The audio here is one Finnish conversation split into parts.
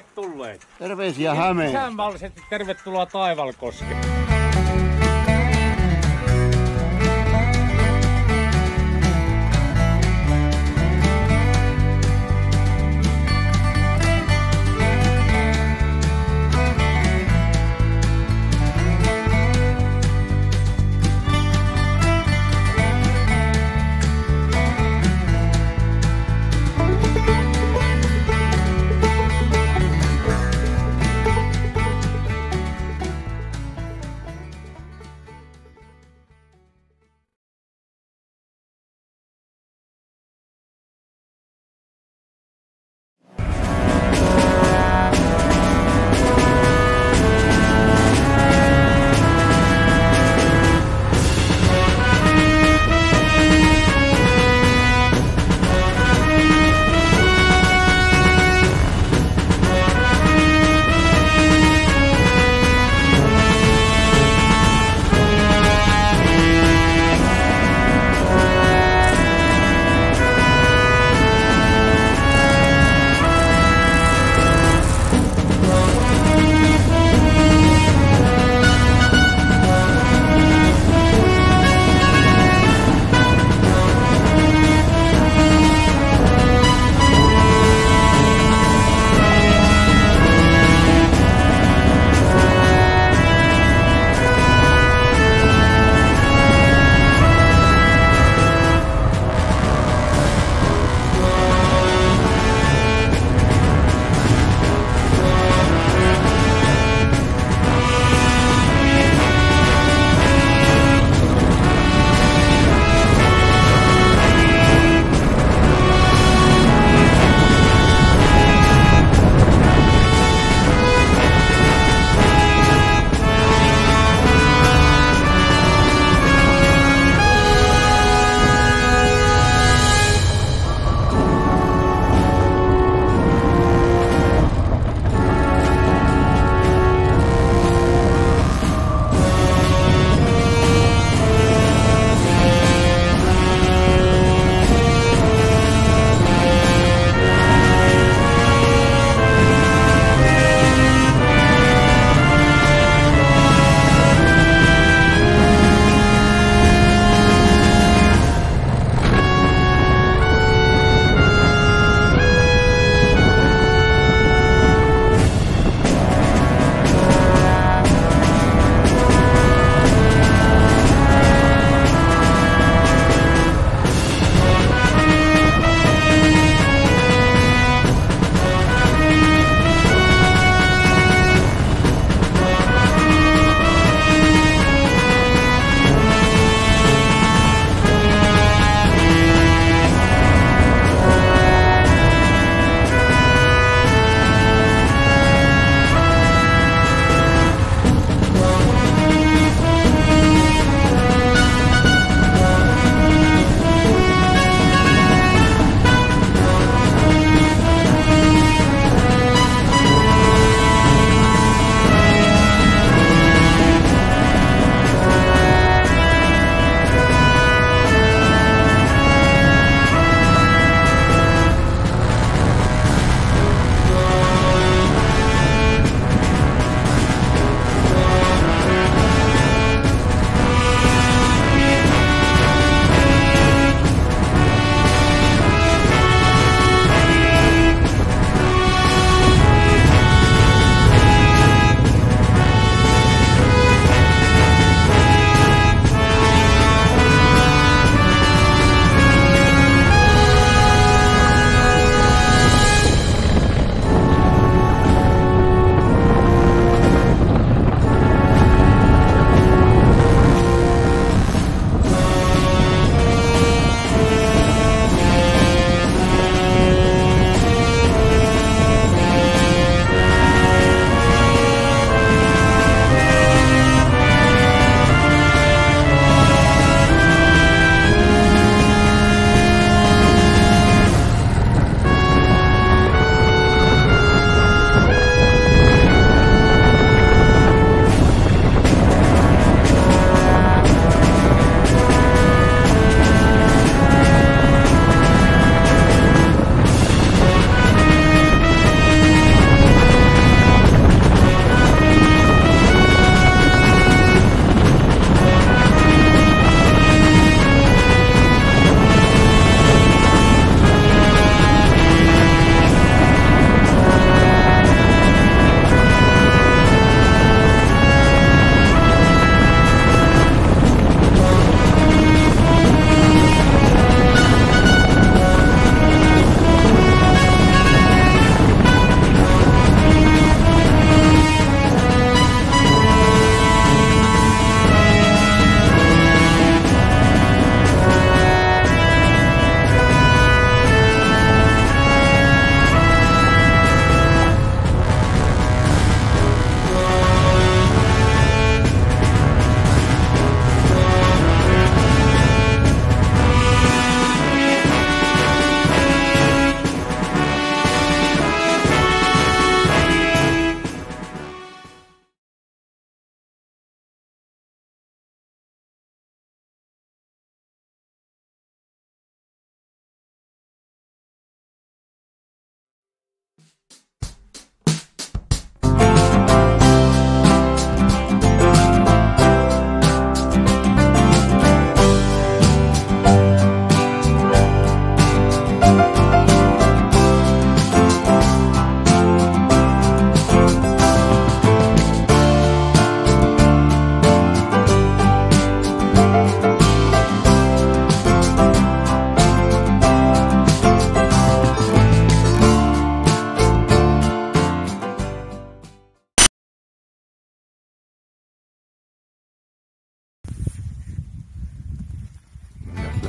tervetulleet. Terveisiä Hämeen. Isänmaallisesti tervetuloa Taivalkoskeen.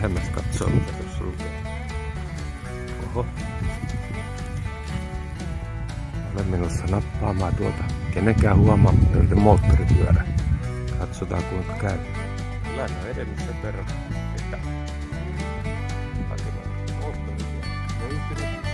lähemmäs katsoa, mitä tuossa lukee. Oho. Olen menossa nappaamaan tuota. kenenkään huomaamatta yhden moottoripyörä. Katsotaan kuinka käy. Tilanne on edennyt sen verran, että hakemaan moottoripyörä.